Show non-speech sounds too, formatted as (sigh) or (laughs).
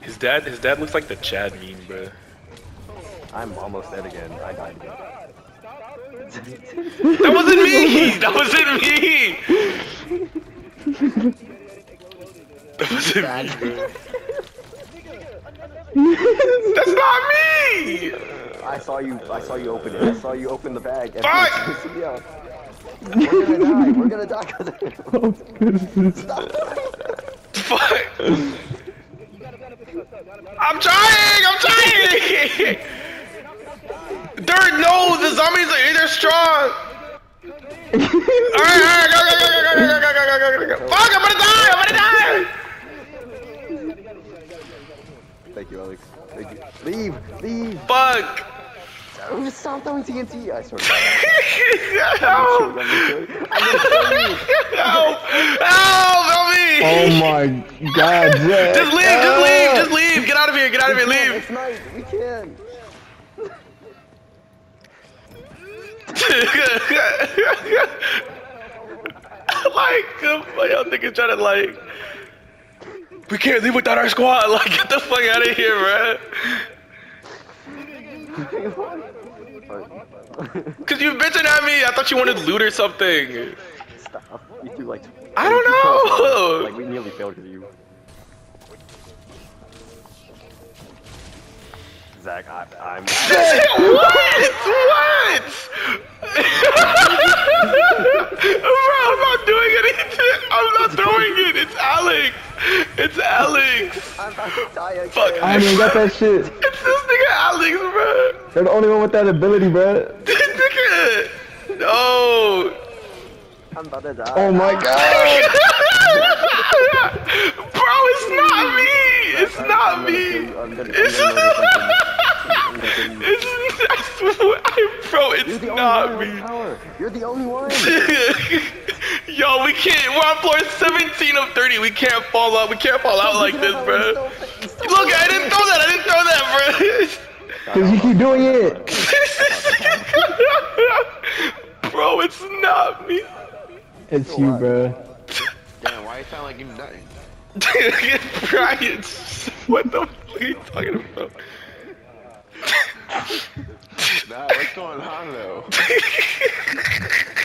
His dad, his dad looks like the Chad meme, bro. I'm almost dead again. I died again. That wasn't me. That wasn't me. That wasn't me, bro. That's not me. I saw you. I saw you open it. I saw you open the bag. And Fuck! yeah. (laughs) We're gonna die. We're gonna die. 'cause of- Stop. Fuck. I'm trying. I'm trying. Dirt, no. The zombies are they're strong. Alright, alright, go, go, go, go, go, go, go, go, go, go, go. Fuck, I'm gonna die. I'm gonna die. Thank you, Alex. Thank you. Leave. Leave. Fuck. Oh, Stop throwing TNT. I swear. to God. Help. I'm gonna kill you. Help! Help! Help me! Oh my god, Jack. Just leave! Just leave! Just leave! Get out of here! Get out of here! Leave! It's night. We can. (laughs) like, um, y'all niggas trying to like. We can't leave without our squad. (laughs) Like, get the fuck out of here, man. (laughs) Cause you bitching at me. I thought you wanted loot or something. Stop. You two like. I don't you two close, know. Like we nearly failed you. Zach, I, I'm. what? What? Bro, I'm not doing anything. I'm not throwing it. It's Alex. It's Alex. I'm about to die again. Fuck. I ain't even got that shit. (laughs) It's this nigga Alex, bro. They're the only one with that ability, bro. (laughs) This nigga. No. I'm about to die. Oh my (laughs) god. Bro, it's not me. It's I'm not me. kill you. I'm gonna- It's gonna murder something. I'm gonna kill you. It's, I swear, bro, You're it's the only not one with me. power. You're the only one. Yo, we can't. We're on floor 17 of 30. We can't fall out. We can't fall out like this, bro. Look, I didn't throw that. I didn't throw that, bro. Cause you keep doing it. bro. (laughs) bro, it's not me. It's you, bro. Damn, why you sound like you're dying? nothing? (laughs) Brian, what the fuck are you talking about? Nah, what's going on though? (laughs)